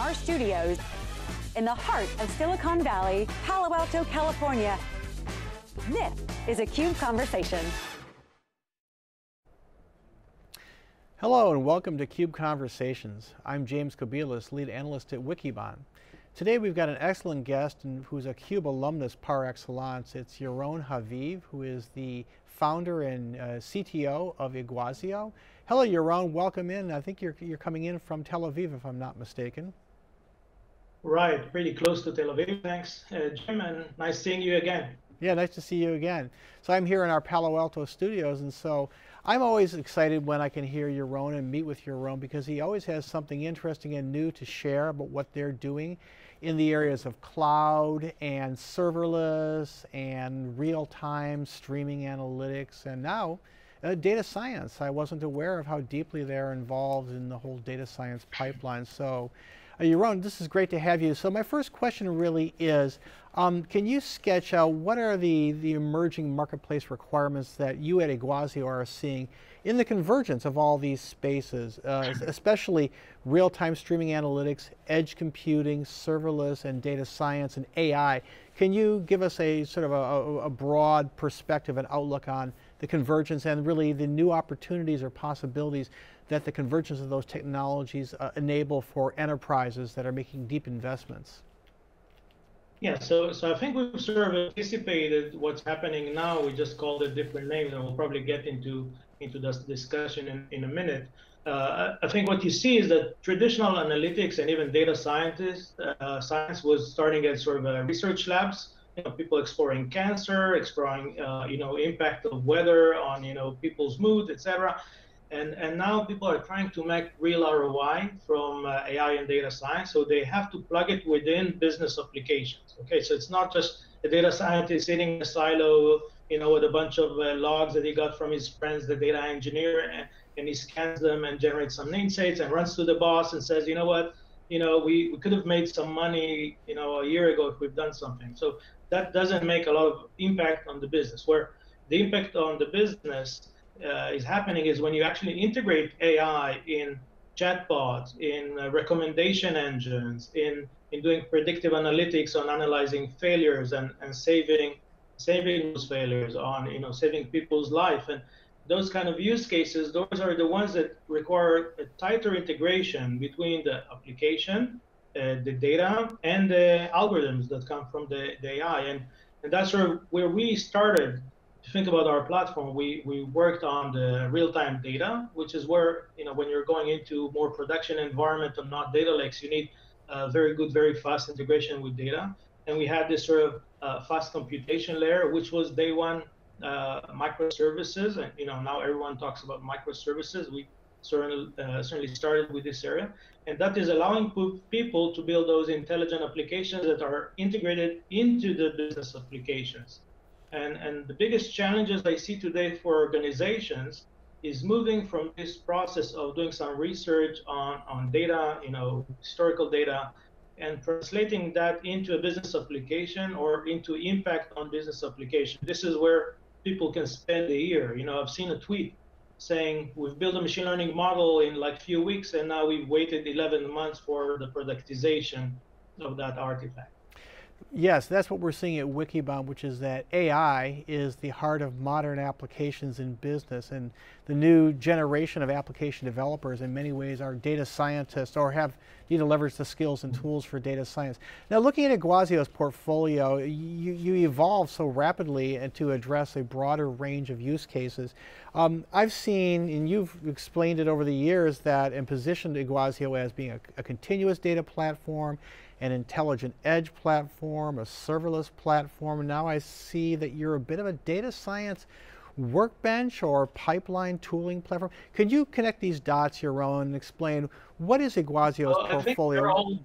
our studios in the heart of Silicon Valley, Palo Alto, California. This is a CUBE Conversation. Hello and welcome to CUBE Conversations. I'm James Kobielus, lead analyst at Wikibon. Today we've got an excellent guest and who's a CUBE alumnus par excellence. It's Yaron Haviv, who is the founder and uh, CTO of Iguazio. Hello, Yaron. Welcome in. I think you're, you're coming in from Tel Aviv, if I'm not mistaken. Right, pretty close to Tel Aviv. Thanks, uh, Jim, and nice seeing you again. Yeah, nice to see you again. So I'm here in our Palo Alto studios, and so I'm always excited when I can hear Yaron and meet with Yaron because he always has something interesting and new to share about what they're doing in the areas of cloud and serverless and real-time streaming analytics and now uh, data science. I wasn't aware of how deeply they're involved in the whole data science pipeline. So Yaron, this is great to have you. So my first question really is, um, can you sketch out what are the, the emerging marketplace requirements that you at Iguazio are seeing in the convergence of all these spaces, uh, especially real-time streaming analytics, edge computing, serverless, and data science and AI. Can you give us a sort of a, a broad perspective and outlook on the convergence and really the new opportunities or possibilities that the convergence of those technologies uh, enable for enterprises that are making deep investments? Yeah, so so I think we've sort of anticipated what's happening now. We just called it different names, and we'll probably get into into this discussion in, in a minute. Uh, I think what you see is that traditional analytics and even data scientists, uh, science was starting at sort of research labs. You know, people exploring cancer, exploring uh, you know impact of weather on you know people's mood, etc. And and now people are trying to make real ROI from uh, AI and data science, so they have to plug it within business applications. Okay, so it's not just a data scientist sitting in a silo you know, with a bunch of uh, logs that he got from his friends, the data engineer, and, and he scans them and generates some insights and runs to the boss and says, you know what, you know, we, we could have made some money, you know, a year ago if we've done something. So that doesn't make a lot of impact on the business. Where the impact on the business uh, is happening is when you actually integrate AI in chatbots, in uh, recommendation engines, in in doing predictive analytics on analyzing failures and, and saving saving those failures, on you know saving people's life, and those kind of use cases. Those are the ones that require a tighter integration between the application, uh, the data, and the algorithms that come from the, the AI, and and that's of where we started think about our platform. We we worked on the real-time data, which is where you know when you're going into more production environment and not data lakes, you need a very good, very fast integration with data. And we had this sort of uh, fast computation layer, which was day one uh, microservices. And you know now everyone talks about microservices. We certainly uh, certainly started with this area, and that is allowing people to build those intelligent applications that are integrated into the business applications. And and the biggest challenges I see today for organizations is moving from this process of doing some research on, on data, you know, historical data, and translating that into a business application or into impact on business application. This is where people can spend a year. You know, I've seen a tweet saying we've built a machine learning model in like few weeks and now we've waited 11 months for the productization of that artifact. Yes, that's what we're seeing at Wikibon, which is that AI is the heart of modern applications in business. And the new generation of application developers in many ways are data scientists or have need to leverage the skills and tools for data science. Now looking at Iguazio's portfolio, you, you evolve so rapidly and to address a broader range of use cases. Um, I've seen, and you've explained it over the years, that and positioned Iguazio as being a, a continuous data platform an intelligent edge platform, a serverless platform. Now I see that you're a bit of a data science workbench or pipeline tooling platform. Could you connect these dots, Yaron, and explain what is Iguazio's well, portfolio? they're all,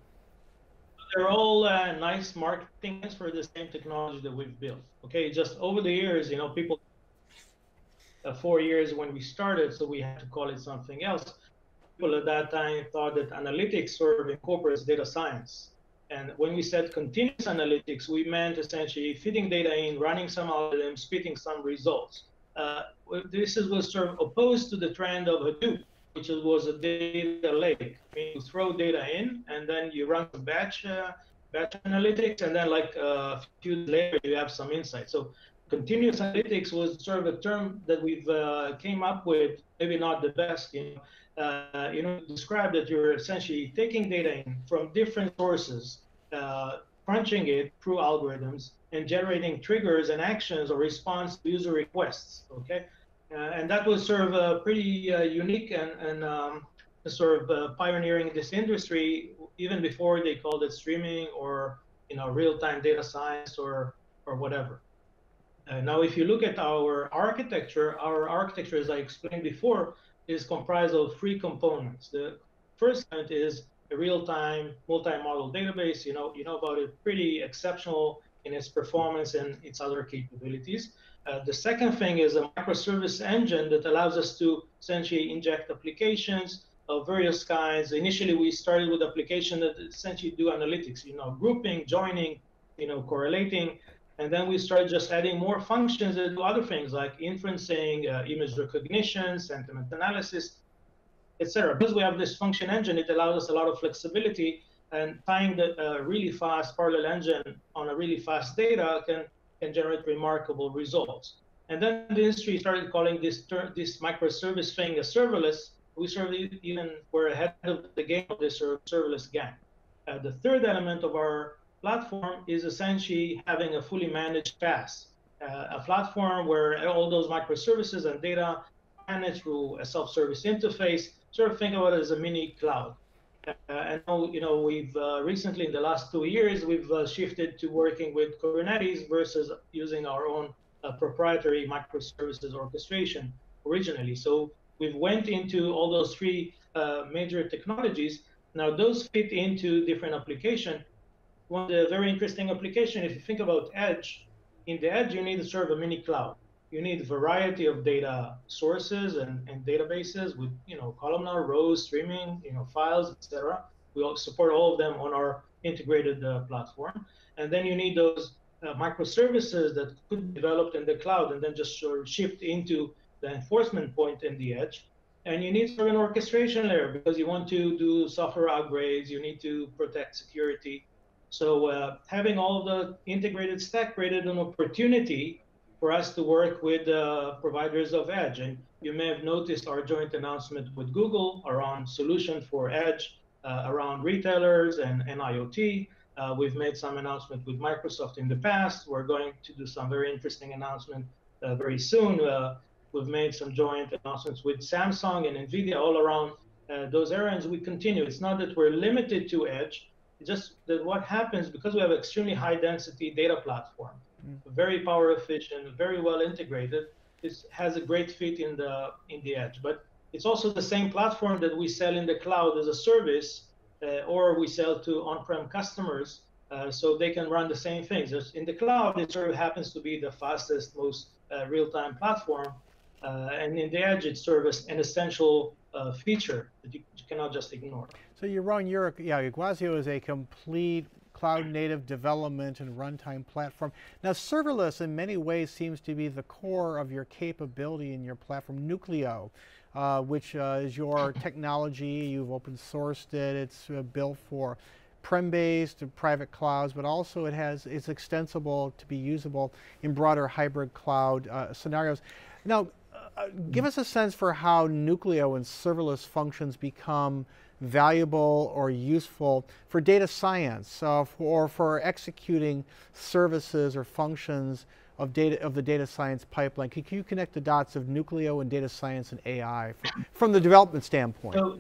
they're all uh, nice marketing for the same technology that we've built. Okay, just over the years, you know, people, uh, four years when we started, so we had to call it something else. People at that time thought that analytics sort of incorporates data science. And when we said continuous analytics, we meant essentially feeding data in, running some algorithms, spitting some results. Uh, this is, was sort of opposed to the trend of Hadoop, which was a data lake. I mean, you throw data in, and then you run some batch uh, batch analytics, and then like uh, a few later, you have some insight. So continuous analytics was sort of a term that we've uh, came up with, maybe not the best, you know, uh, you know, describe that you're essentially taking data in from different sources, uh, crunching it through algorithms, and generating triggers and actions or response to user requests. Okay, uh, and that was sort of a pretty uh, unique and, and um, sort of uh, pioneering this industry even before they called it streaming or you know real-time data science or or whatever. Uh, now, if you look at our architecture, our architecture, as I explained before, is comprised of three components. The first element is a real-time multi-model database. You know, you know about it, pretty exceptional in its performance and its other capabilities. Uh, the second thing is a microservice engine that allows us to essentially inject applications of various kinds. Initially, we started with applications that essentially do analytics, you know, grouping, joining, you know, correlating. And then we started just adding more functions that do other things like inferencing, uh, image recognition, sentiment analysis, etc. Because we have this function engine, it allows us a lot of flexibility and tying the uh, really fast parallel engine on a really fast data can, can generate remarkable results. And then the industry started calling this this microservice thing a serverless. We of even were ahead of the game of this serverless gang. Uh, the third element of our platform is essentially having a fully managed PaaS, uh, a platform where all those microservices and data through a self-service interface. Sort of think about it as a mini cloud. Uh, and now, you know, we've uh, recently, in the last two years, we've uh, shifted to working with Kubernetes versus using our own uh, proprietary microservices orchestration originally. So we've went into all those three uh, major technologies. Now, those fit into different application. One of the very interesting application, if you think about Edge, in the Edge, you need to serve a mini cloud you need a variety of data sources and, and databases with you know columnar rows streaming you know files etc we all support all of them on our integrated uh, platform. And then you need those uh, microservices that could be developed in the cloud and then just sort of shift into the enforcement point in the edge. And you need sort of an orchestration layer because you want to do software upgrades you need to protect security. So uh, having all the integrated stack created an opportunity for us to work with uh, providers of Edge. And you may have noticed our joint announcement with Google around solution for Edge, uh, around retailers and, and IoT. Uh, we've made some announcement with Microsoft in the past. We're going to do some very interesting announcement uh, very soon. Uh, we've made some joint announcements with Samsung and NVIDIA all around uh, those areas. We continue. It's not that we're limited to Edge. It's just that what happens because we have extremely high density data platform very power efficient, very well integrated. It has a great fit in the in the edge, but it's also the same platform that we sell in the cloud as a service, uh, or we sell to on-prem customers, uh, so they can run the same things. In the cloud, it sort of happens to be the fastest, most uh, real-time platform, uh, and in the edge, it serves an essential uh, feature that you, you, cannot just ignore. So you run your yeah, Iguazio is a complete cloud native development and runtime platform. Now serverless in many ways seems to be the core of your capability in your platform, Nuclio, uh, which uh, is your technology, you've open sourced it, it's uh, built for prem-based private clouds, but also it has it's extensible to be usable in broader hybrid cloud uh, scenarios. Now, uh, give us a sense for how Nuclio and serverless functions become valuable or useful for data science uh, or for executing services or functions of data of the data science pipeline. Can, can you connect the dots of Nuclio and data science and AI from, from the development standpoint? So,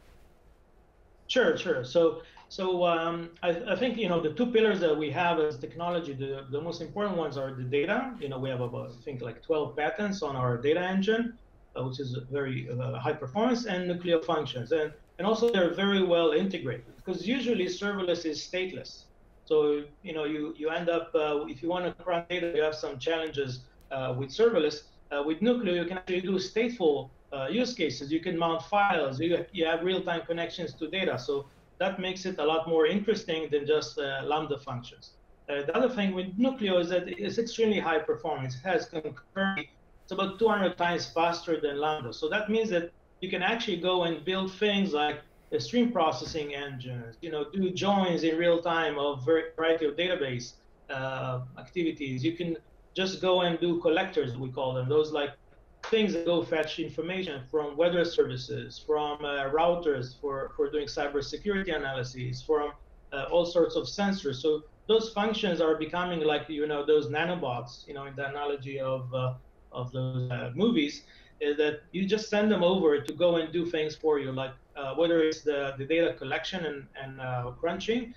sure, sure. So, so um, I, I, think you know the two pillars that we have as technology. The, the most important ones are the data. You know, we have about I think like 12 patents on our data engine, uh, which is very uh, high performance, and Nuclio functions. And and also they're very well integrated because usually serverless is stateless. So you know you you end up uh, if you want to run data, you have some challenges uh, with serverless. Uh, with Nuclio, you can actually do stateful uh, use cases. You can mount files. You you have real-time connections to data. So that makes it a lot more interesting than just uh, Lambda functions. Uh, the other thing with Nuclio is that it's extremely high performance. It has concurrency. It's about 200 times faster than Lambda. So that means that you can actually go and build things like the stream processing engines, you know, do joins in real time of variety of database uh, activities. You can just go and do collectors, we call them, those like things that go fetch information from weather services, from uh, routers for, for doing cybersecurity analyses, from uh, all sorts of sensors. So those functions are becoming like, you know, those nanobots, you know, in the analogy of, uh, of those uh, movies, that you just send them over to go and do things for you, like uh, whether it's the, the data collection and, and uh, crunching,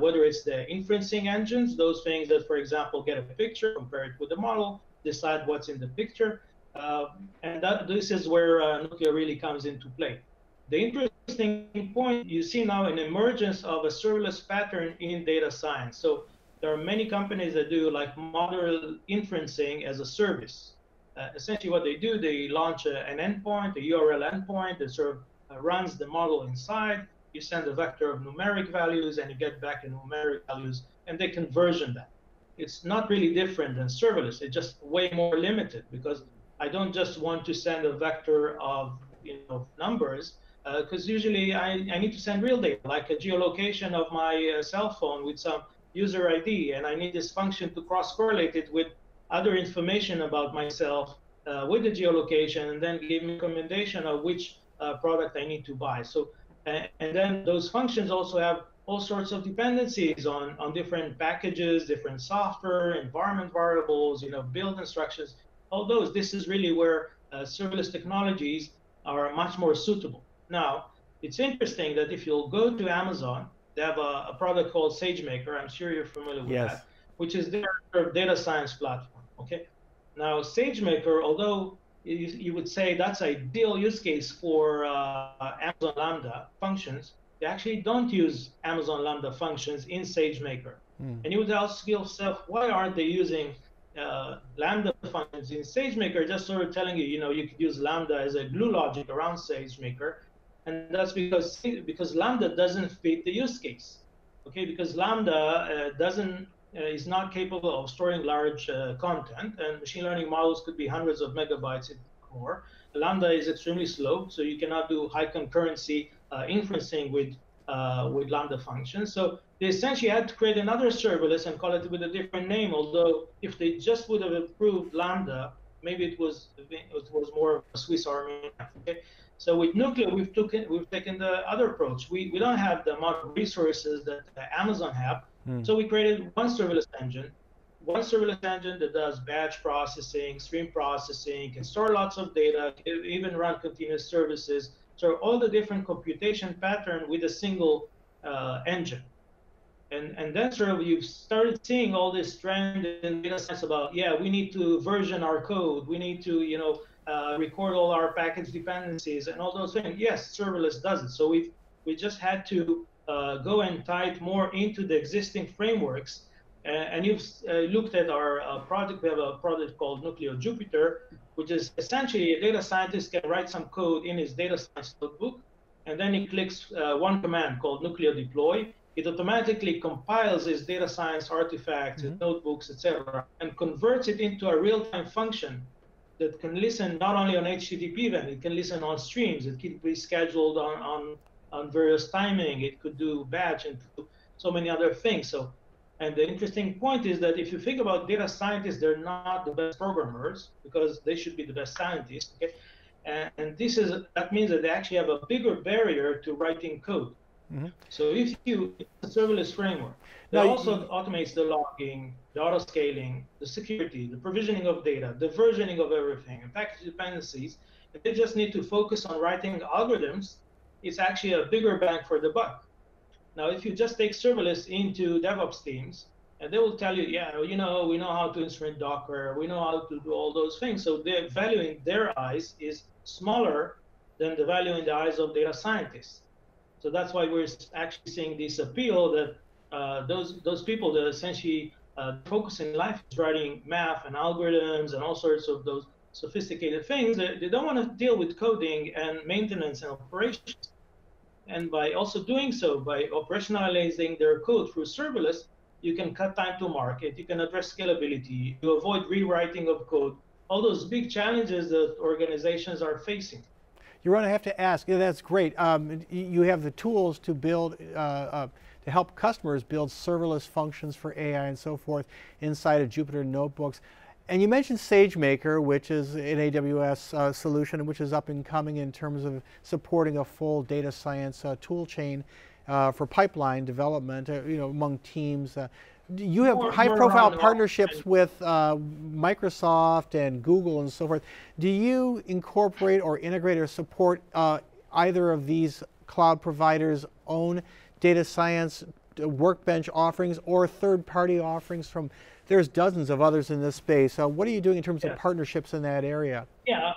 whether it's the inferencing engines, those things that, for example, get a picture, compare it with the model, decide what's in the picture, uh, and that, this is where uh, Nuclio really comes into play. The interesting point, you see now an emergence of a serverless pattern in data science. So there are many companies that do like model inferencing as a service. Uh, essentially what they do, they launch a, an endpoint, a URL endpoint that sort of uh, runs the model inside. You send a vector of numeric values and you get back the numeric values and they conversion that. It's not really different than serverless. It's just way more limited because I don't just want to send a vector of you know numbers because uh, usually I, I need to send real data like a geolocation of my uh, cell phone with some user ID and I need this function to cross correlate it with other information about myself uh, with the geolocation and then give me recommendation of which uh, product I need to buy. So and, and then those functions also have all sorts of dependencies on, on different packages, different software, environment variables, you know, build instructions all those, this is really where uh, serverless technologies are much more suitable. Now, it's interesting that if you'll go to Amazon, they have a, a product called SageMaker. I'm sure you're familiar with yes. that, which is their data science platform. Okay. Now, SageMaker, although you, you would say that's ideal use case for uh, Amazon Lambda functions, they actually don't use Amazon Lambda functions in SageMaker. Mm. And you would ask yourself, why aren't they using uh, Lambda functions in SageMaker, just sort of telling you, you know, you could use Lambda as a glue logic around SageMaker. And that's because, because Lambda doesn't fit the use case. Okay, because Lambda uh, doesn't is not capable of storing large uh, content, and machine learning models could be hundreds of megabytes more. Lambda is extremely slow, so you cannot do high concurrency uh, inferencing with uh, with Lambda functions. So they essentially had to create another serverless and call it with a different name. Although if they just would have approved Lambda, maybe it was it was more of a Swiss Army. Okay? So with Nuclio, we've taken we've taken the other approach. We we don't have the amount of resources that Amazon have, mm. so we created one serverless engine, one serverless engine that does batch processing, stream processing, can store lots of data, even run continuous services. So all the different computation pattern with a single uh, engine. And and then sort of you've started seeing all this trend in data science about yeah we need to version our code. We need to you know uh, record all our package dependencies and all those things. Yes serverless does it. So we we just had to go and tie it more into the existing frameworks and you've uh, looked at our uh, project we have a project called nuclio Jupyter, which is essentially a data scientist can write some code in his data science notebook and then he clicks uh, one command called nuclio deploy it automatically compiles his data science artifacts, mm-hmm. notebooks, etc., and converts it into a real-time function that can listen not only on HTTP then, it can listen on streams, it can be scheduled on, on, on various timing, it could do batch and so many other things. So, and the interesting point is that if you think about data scientists, they're not the best programmers because they should be the best scientists. Okay? And, and this is that means that they actually have a bigger barrier to writing code. Mm-hmm. So if you a serverless framework that now, also you, automates the logging, the auto scaling, the security, the provisioning of data, the versioning of everything, and package dependencies, they just need to focus on writing algorithms, it's actually a bigger bang for the buck. Now, if you just take serverless into DevOps teams, and they will tell you, yeah, you know, we know how to instrument Docker, we know how to do all those things. So the value in their eyes is smaller than the value in the eyes of data scientists. So that's why we're actually seeing this appeal that uh, those those people that essentially uh, focus in life is writing math and algorithms and all sorts of those sophisticated things. They, don't want to deal with coding and maintenance and operations. And by also doing so, by operationalizing their code through serverless, you can cut time to market, you can address scalability, you avoid rewriting of code, all those big challenges that organizations are facing. You're going to have to ask. Yeah, that's great. Um, you have the tools to build, uh, uh, to help customers build serverless functions for AI and so forth inside of Jupyter notebooks. And you mentioned SageMaker, which is an AWS uh, solution, which is up and coming in terms of supporting a full data science uh, tool chain uh, for pipeline development, uh, you know, among teams. Uh, you have high-profile partnerships with uh, Microsoft and Google and so forth. Do you incorporate or integrate or support uh, either of these cloud providers' own data science workbench offerings or third-party offerings from? There's dozens of others in this space. Uh, what are you doing in terms yeah. of partnerships in that area? Yeah,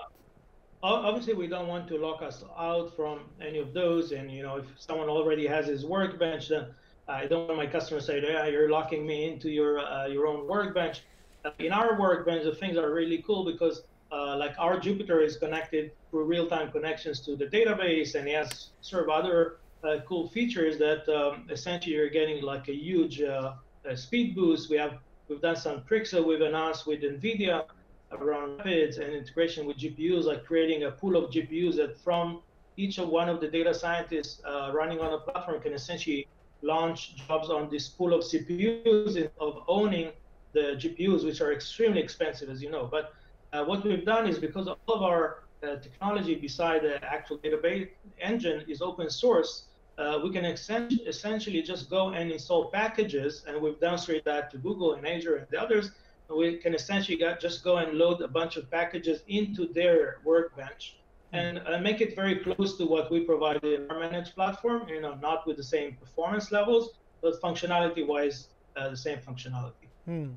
obviously we don't want to lock us out from any of those. And you know, if someone already has his workbench, then I don't want my customers to say, yeah, you're locking me into your uh, your own workbench. Uh, in our workbench, the things are really cool because uh, like our Jupyter is connected through real-time connections to the database, and it has sort of other uh, cool features that um, essentially you're getting like a huge uh, speed boost. We have we've done some tricks that we've announced with NVIDIA around RAPIDS and integration with GPUs, like creating a pool of GPUs that from each of one of the data scientists uh, running on a platform can essentially launch jobs on this pool of CPUs of owning the GPUs, which are extremely expensive, as you know. But uh, what we've done is because all of our uh, technology beside the actual database engine is open source, uh, we can essentially just go and install packages, and we've demonstrated that to Google and Azure and the others. We can essentially get, just go and load a bunch of packages into their workbench and uh, make it very close to what we provide in our managed platform. You know, not with the same performance levels, but functionality-wise, uh, the same functionality. Hmm.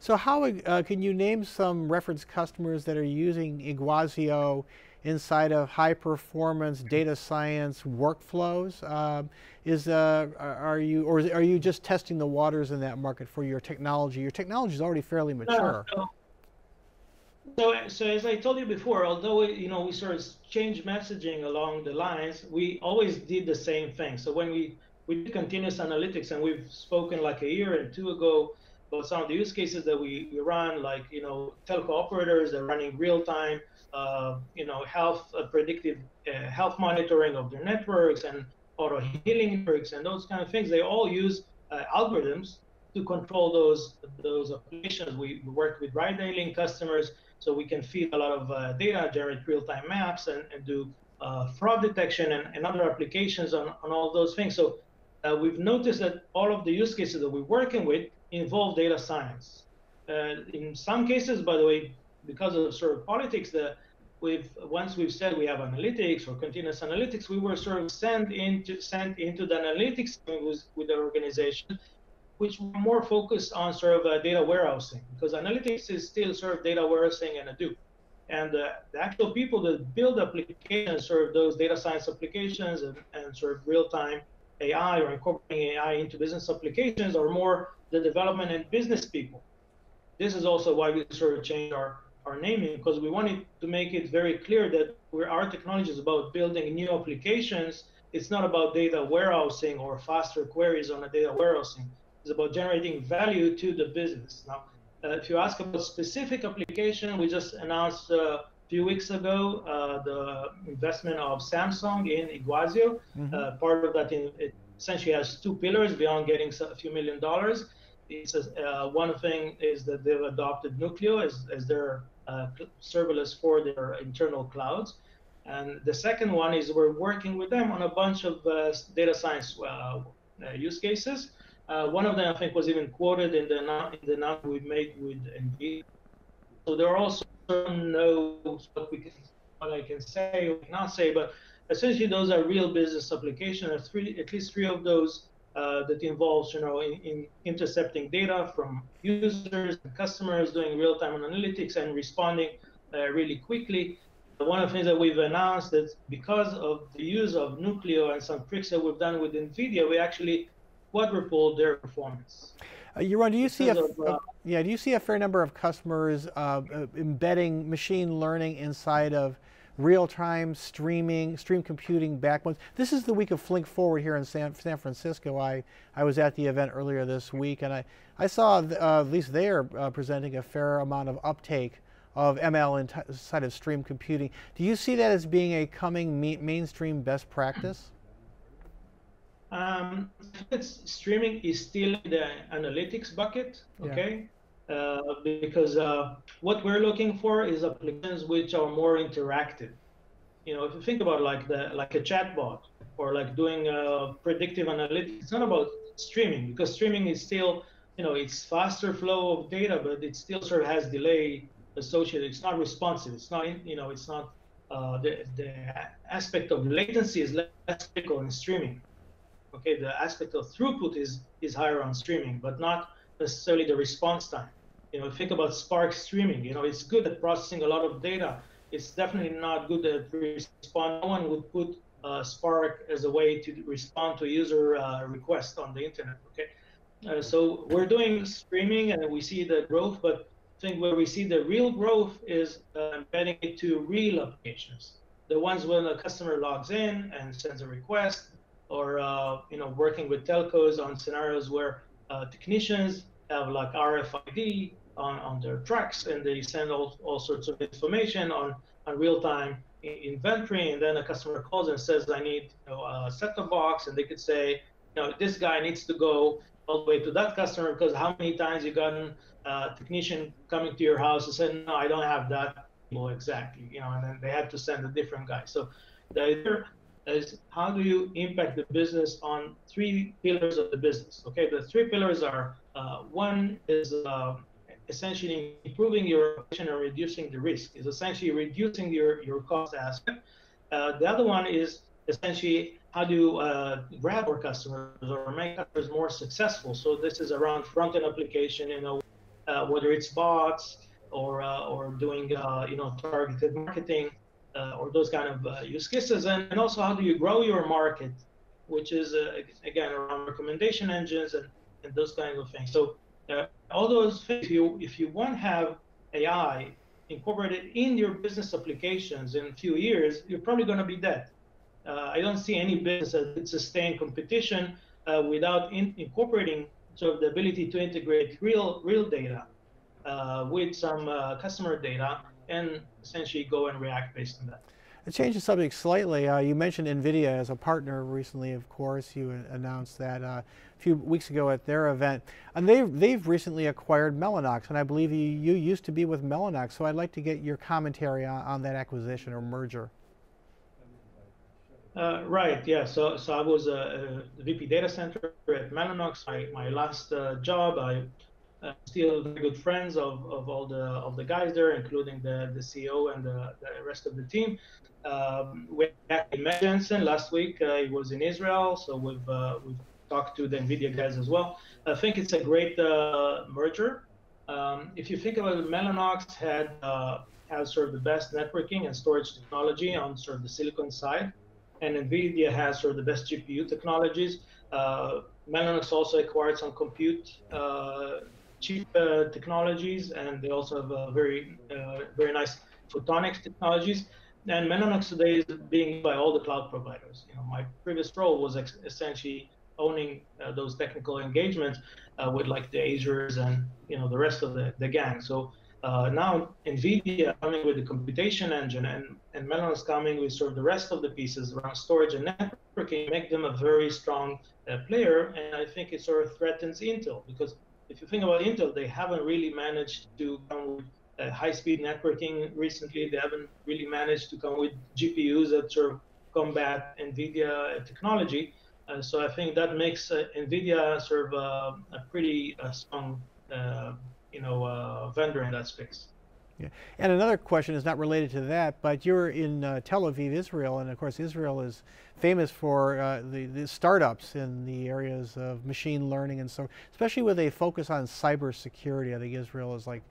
So how uh, can you name some reference customers that are using Iguazio inside of high performance data science workflows? Um, is uh, are you or are you just testing the waters in that market for your technology? Your technology is already fairly mature. No, no. So, so as I told you before, although you know we sort of changed messaging along the lines, we always did the same thing. So when we we did continuous analytics, and we've spoken like a year and two ago about some of the use cases that we, we run, like you know telco operators that are running real time, you know health uh, predictive uh, health monitoring of their networks and auto healing networks and those kind of things. They all use uh, algorithms to control those those applications. We, we work with ride hailing customers so we can feed a lot of uh, data, generate real-time maps, and, and do uh, fraud detection and, and, other applications on, on all those things. So uh, we've noticed that all of the use cases that we're working with involve data science. in some cases, by the way, because of sort of politics, the we've once we've said we have analytics or continuous analytics, we were sort of sent into sent into the analytics with, with the organization which were more focused on sort of uh, data warehousing because analytics is still sort of data warehousing and Hadoop. And uh, the actual people that build applications, sort of those data science applications and, and sort of real-time AI or incorporating AI into business applications are more the development and business people. This is also why we sort of change our, our naming because we wanted to make it very clear that our technology is about building new applications, it's not about data warehousing or faster queries on a data warehousing It's about generating value to the business. Now, uh, if you ask about specific application, we just announced uh, a few weeks ago uh, the investment of Samsung in Iguazio. Mm-hmm. Uh, part of that in, it essentially has two pillars beyond getting a few million dollars. It's uh, one thing is that they've adopted Nuclio as, as their Uh, serverless for their internal clouds. And the second one is we're working with them on a bunch of uh, data science uh, use cases. Uh, one of them, I think, was even quoted in the in the announcement we made with NVIDIA. So there are also nodes what we can, what I can say or cannot say, but essentially those are real business applications. Three, at least three of those uh, that involves, you know, in, in, intercepting data from users and customers, doing real-time analytics and responding uh, really quickly. One of the things that we've announced is because of the use of Nuclio and some tricks that we've done with NVIDIA, we actually quadrupled their performance. Uh, Yaron, do you see a, of, uh, yeah? Do you see a fair number of customers uh, uh embedding machine learning inside of real-time streaming, stream computing backbones? This is the week of Flink Forward here in San, San Francisco. I, I was at the event earlier this week, and I, I saw uh, at least they are uh, presenting a fair amount of uptake of ML inside of stream computing. Do you see that as being a coming mainstream best practice? Um, streaming is still the analytics bucket, okay? Uh, because uh, what we're looking for is applications which are more interactive. You know, if you think about like the like a chatbot or like doing uh, predictive analytics, it's not about streaming because streaming is still, you know, it's faster flow of data, but it still sort of has delay associated. It's not responsive. It's not, you know, it's not uh, the the aspect of latency is less critical in streaming okay, the aspect of throughput is is higher on streaming, but not necessarily the response time. You know, think about Spark streaming. You know, it's good at processing a lot of data. It's definitely not good at respond. No one would put uh, Spark as a way to respond to user uh, request on the internet. Okay, uh, so we're doing streaming and we see the growth, but I think where we see the real growth is uh, embedding it to real applications. The ones when a customer logs in and sends a request, or uh, you know working with telcos on scenarios where uh, technicians have like RFID on, on their trucks and they send all, all sorts of information on, on real-time inventory and then a customer calls and says I need you know, a set-top box and they could say you know this guy needs to go all the way to that customer because how many times you gotten a technician coming to your house and said no I don't have that exactly you know and then they had to send a different guy so the idea is how do you impact the business on three pillars of the business? Okay, the three pillars are uh, one is uh, essentially improving your operation and reducing the risk. Is essentially reducing your your cost aspect. Uh, the other one is essentially how do you uh, grab more customers or make customers more successful. So this is around front-end application, you know, uh, whether it's bots or uh, or doing you know targeted marketing uh, or those kind of uh, use cases, and, and also how do you grow your market, which is uh, again around recommendation engines and, and those kinds of things. So all those things, if you if you want to have AI incorporated in your business applications in a few years, you're probably going to be dead. Uh, I don't see any business that could sustain competition uh, without in incorporating sort of the ability to integrate real real data uh, with some customer data and essentially go and react based on that. To change the subject slightly, uh, you mentioned NVIDIA as a partner recently, of course. You announced that uh, a few weeks ago at their event. And they've, they've recently acquired Mellanox, and I believe you, you used to be with Mellanox, so I'd like to get your commentary on, on that acquisition or merger. Uh, right, yeah. So, so I was a, a VP data center at Mellanox. My, my last uh, job, I uh, still very good friends of, of all the of the guys there, including the, the CEO and the, the rest of the team. Um, we actually met Jensen last week. Uh, he was in Israel, so we've uh, we've talked to the Nvidia guys as well. I think it's a great uh, merger. Um, if you think about it, Mellanox had uh, has sort of the best networking and storage technology on sort of the silicon side, and Nvidia has sort of the best GPU technologies. Uh, Mellanox also acquired some compute cheap uh, technologies, and they also have uh, very uh, very nice photonics technologies. And Mellanox today is being by all the cloud providers. You know, my previous role was essentially owning uh, those technical engagements uh, with like the Azures and you know the rest of the, the gang. So uh, now NVIDIA coming with the computation engine and, and Mellanox coming with sort of the rest of the pieces around storage and networking make them a very strong player. And I think it sort of threatens Intel because if you think about Intel, they haven't really managed to come with uh, high-speed networking recently. They haven't really managed to come with GPUs that sort of combat NVIDIA technology. Uh, so I think that makes uh, NVIDIA sort of uh, a pretty uh, strong, uh, you know, vendor in that space. Yeah. And another question is not related to that, but you're in uh, Tel Aviv, Israel, and of course Israel is famous for uh, the, the, startups in the areas of machine learning and so, especially with a focus on cybersecurity. I think Israel is like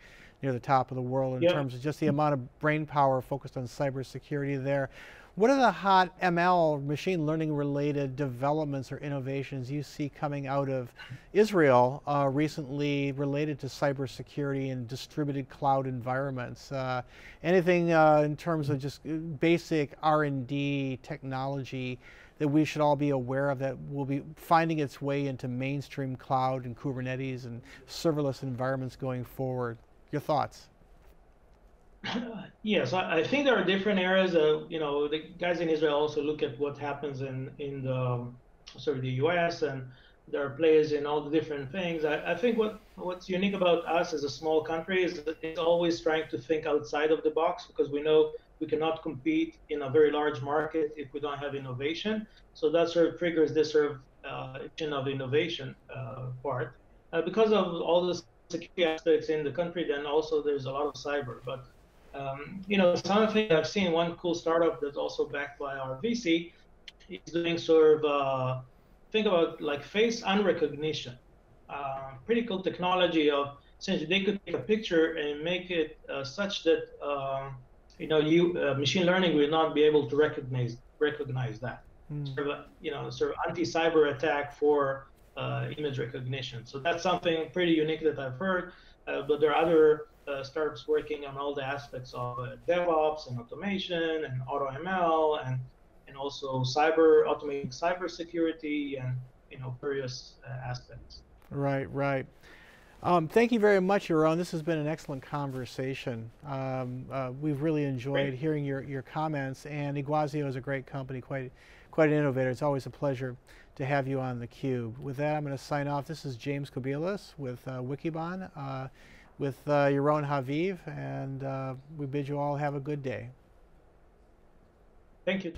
near the top of the world in yep. terms of just the amount of brain power focused on cybersecurity there. What are the hot ML, machine learning related developments or innovations you see coming out of Israel uh, recently related to cybersecurity and distributed cloud environments? Uh, anything uh, in terms of just basic R&D technology that we should all be aware of that will be finding its way into mainstream cloud and Kubernetes and serverless environments going forward? Your thoughts? Yes, I, I, think there are different areas. Uh, you know, the guys in Israel also look at what happens in in the um, sorry the U.S. and there are players in all the different things. I, I think what what's unique about us as a small country is it's always trying to think outside of the box because we know we cannot compete in a very large market if we don't have innovation. So that sort of triggers this sort of uh, of innovation uh, part. Uh, because of all the security aspects in the country, then also there's a lot of cyber. But um, you know, something I've seen one cool startup that's also backed by our VC is doing sort of uh, think about like face unrecognition. Uh, pretty cool technology of since they could take a picture and make it uh, such that um, you know you uh, machine learning will not be able to recognize recognize that. Mm. Sort of you know, sort of anti-cyber attack for uh, image recognition. So that's something pretty unique that I've heard. Uh, but there are other uh, startups working on all the aspects of DevOps and automation and AutoML and and also cyber automating cyber security and you know various uh, aspects. Right, right. Um, thank you very much, Yaron. This has been an excellent conversation. Um, uh, we've really enjoyed great. hearing your, your comments, and Iguazio is a great company, quite, quite an innovator. It's always a pleasure to have you on theCUBE. With that, I'm going to sign off. This is James Kobielus with uh, Wikibon, uh, with uh, Yaron Haviv, and uh, we bid you all have a good day. Thank you.